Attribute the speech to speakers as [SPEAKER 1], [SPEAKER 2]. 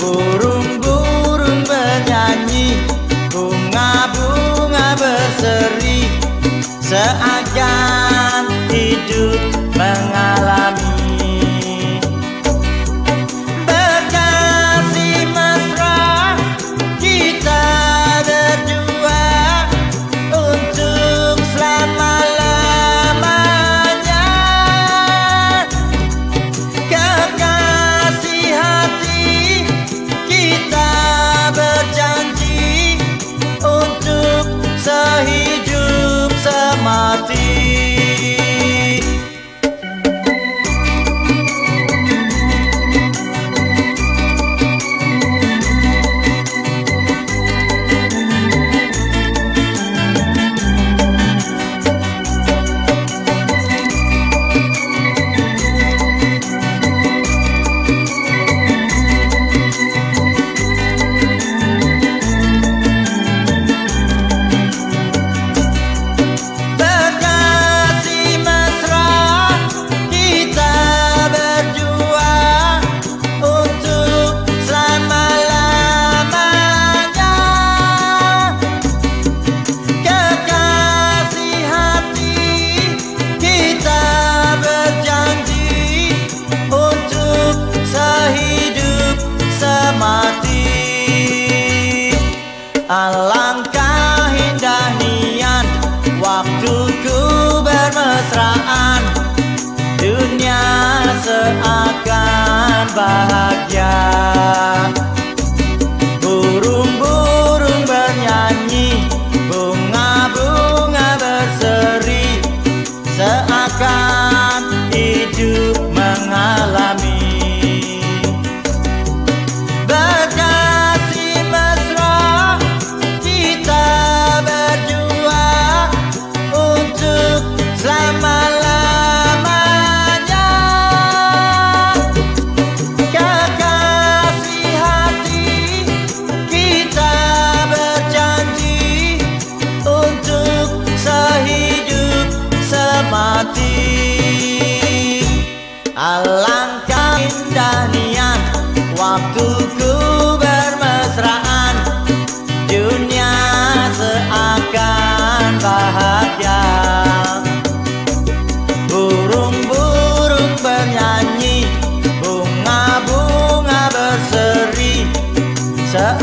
[SPEAKER 1] Burung-burung bernyanyi Bunga-bunga berseri. Seandainya Alangkah indah nian waktu sợ.